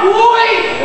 fui